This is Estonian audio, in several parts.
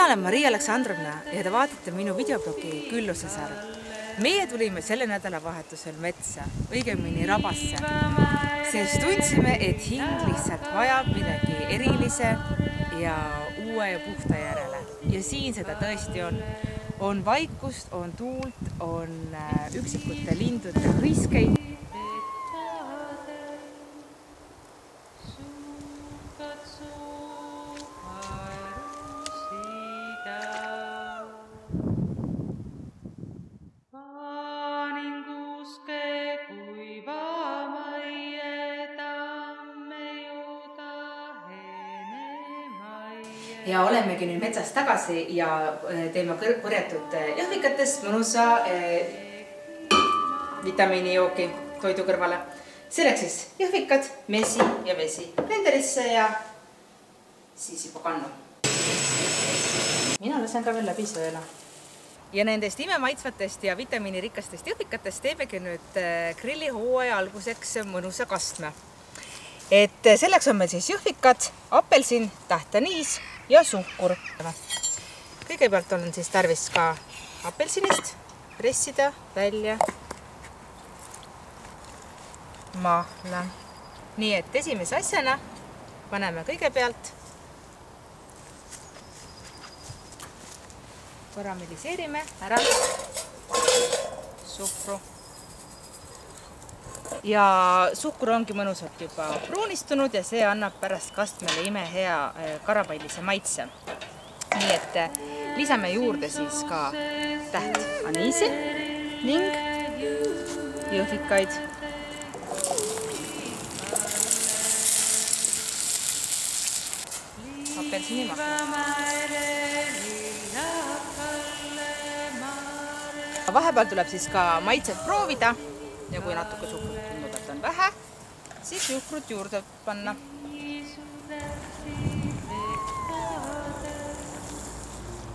mina olen Maria Aleksandrovna ja te vaatate minu videoblogi Küllusesaar. meie tulime selle nädalavahetusel metsa, õigemini rabasse, sest tundsime, et hing lihtsalt vajab midagi erilise ja uue ja puhta järele. ja siin seda tõesti on. on vaikust, on tuult, on äh, üksikute lindude hõiskeid ja olemegi nüüd metsas tagasi ja äh, teeme korjatud äh, jahvikatest mõnusa eh, vitamiinijoogi toidu kõrvale. selleks siis jahvikad, mesi ja vesi blenderisse ja siis juba kannu. mina lasen ka veel läbi sõela. ja nendest imemaitsvatest ja vitamiinirikastest jõhvikatest teemegi nüüd grillihooaja alguseks mõnusa kastme et selleks on meil siis jõhvikad, apelsin, tähtaniis ja suhkur. kõigepealt on siis tarvis ka apelsinist pressida välja mahla. nii et esimese asjana paneme kõigepealt karamelliseerime ära suhkru ja suhkur ongi mõnusalt juba pruunistunud ja see annab pärast kastmele imehea äh, karapallise maitse. nii et äh, lisame juurde siis ka täht aniisi ning jõhvikaid. apelsinimahla. vahepeal tuleb siis ka maitset proovida ja kui natuke suhkrut tundub, et on vähe, siis suhkrut juurde panna.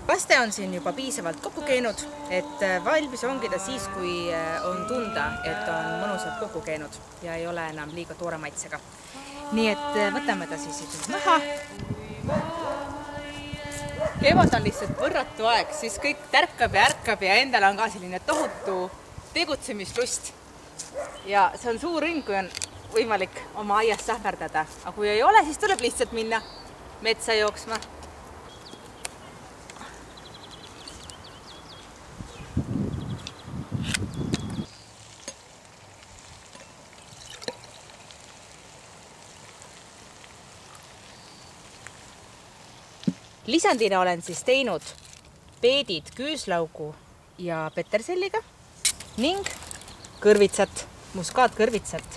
paste on siin juba piisavalt kokku keenud, et äh, valmis ongi ta siis, kui äh, on tunda, et on mõnusalt kokku keenud ja ei ole enam liiga toore maitsega. nii et äh, võtame ta siis ikkagi maha kevad on lihtsalt võrratu aeg, siis kõik tärkab ja ärkab ja endal on ka selline tohutu tegutsemislust ja see on suur õnn, kui on võimalik oma aias sähverdada, aga kui ei ole, siis tuleb lihtsalt minna metsa jooksma. lisandina olen siis teinud peedid küüslaugu ja peterselliga ning kõrvitsat, muskaatkõrvitsat,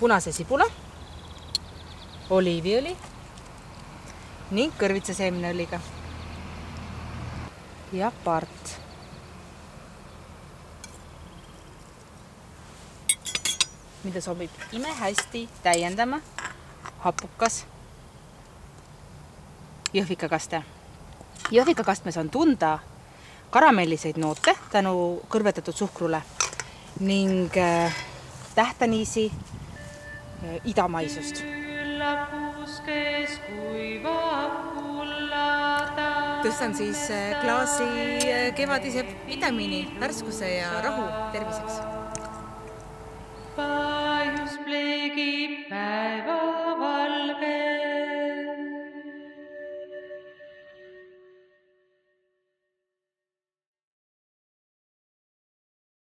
punase sibula, oliiviõli ning kõrvitsaseemneõliga ja part. mida sobib imehästi täiendama hapukas jõhvikakaste. jõhvikakastmes on tunda karamelliseid noote tänu kõrvetatud suhkrule ning äh, tähtaniisi äh, idamaisust. tõstan siis äh, klaasi kevadise vitamiini, värskuse ja rahu terviseks. Paius pleegib päeva